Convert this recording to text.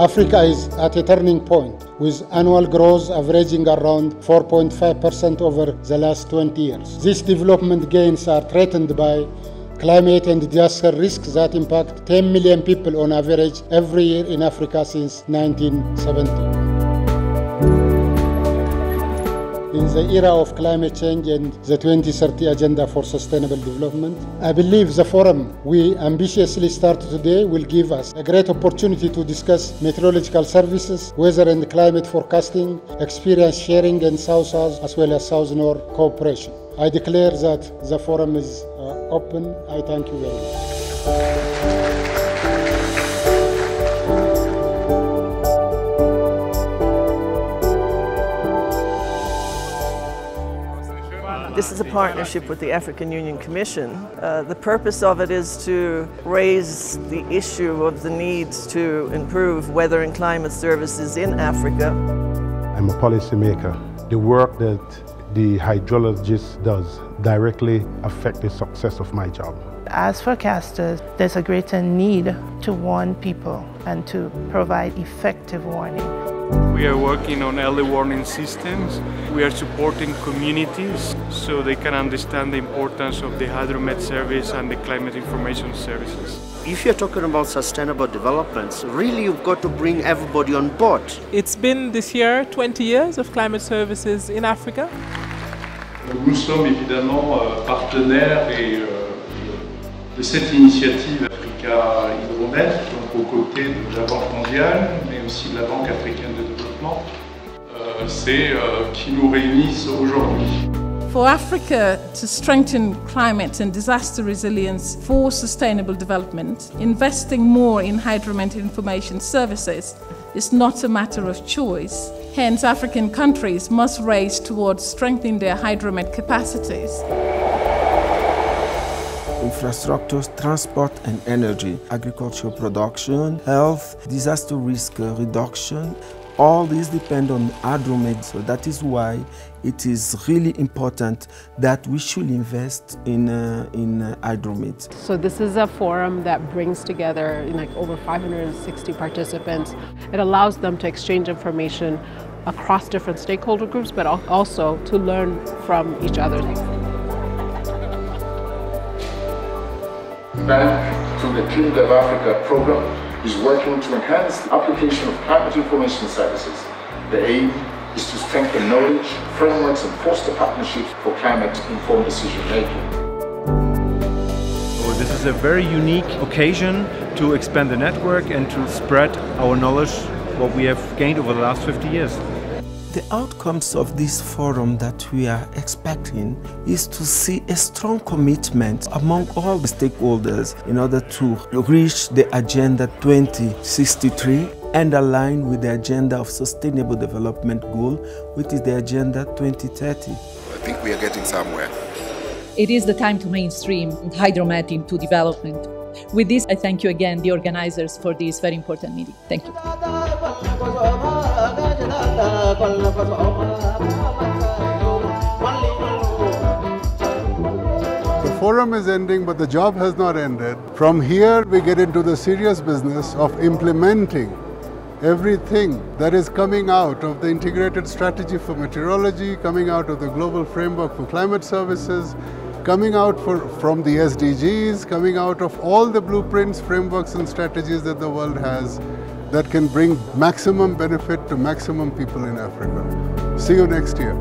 Africa is at a turning point with annual growth averaging around 4.5% over the last 20 years. These development gains are threatened by climate and disaster risks that impact 10 million people on average every year in Africa since 1970. In the era of climate change and the 2030 Agenda for Sustainable Development, I believe the forum we ambitiously start today will give us a great opportunity to discuss meteorological services, weather and climate forecasting, experience sharing, and South-South as well as South-North cooperation. I declare that the forum is open. I thank you very much. This is a partnership with the African Union Commission. Uh, the purpose of it is to raise the issue of the need to improve weather and climate services in Africa. I'm a policymaker. The work that the hydrologist does directly affect the success of my job. As forecasters, there's a greater need to warn people and to provide effective warning. We are working on early warning systems. We are supporting communities so they can understand the importance of the hydromet service and the climate information services. If you're talking about sustainable developments, really you've got to bring everybody on board. It's been this year 20 years of climate services in Africa. Nous sommes évidemment euh, partenaires et, euh, de cette initiative Africa Hydromet, donc aux côtés de la Banque mondiale, mais aussi de la Banque africaine de développement. Euh, c'est qui nous réunissent aujourd'hui. For Africa to strengthen climate and disaster resilience for sustainable development, investing more in hydromet information services is not a matter of choice. Hence, African countries must race towards strengthening their hydromet capacities. Infrastructures, transport and energy, agricultural production, health, disaster risk reduction, all these depend on hydromet, so that is why it is really important that we should invest in, uh, in uh. So this is a forum that brings together like over 560 participants. It allows them to exchange information across different stakeholder groups, but also to learn from each other. Bank through the ClimDev Africa program is working to enhance the application of climate information services. The aim is to strengthen knowledge, frameworks and foster partnerships for climate-informed decision making. So this is a very unique occasion to expand the network and to spread our knowledge, what we have gained over the last 50 years. The outcomes of this forum that we are expecting is to see a strong commitment among all the stakeholders in order to reach the Agenda 2063 and align with the Agenda of Sustainable Development Goal, which is the Agenda 2030. I think we are getting somewhere. It is the time to mainstream hydromet into development. With this, I thank you again, the organizers, for this very important meeting. Thank you. The forum is ending, but the job has not ended. From here, we get into the serious business of implementing everything that is coming out of the integrated strategy for meteorology, coming out of the global framework for climate services, coming out for, from the SDGs, coming out of all the blueprints, frameworks and strategies that the world has that can bring maximum benefit to maximum people in Africa. See you next year.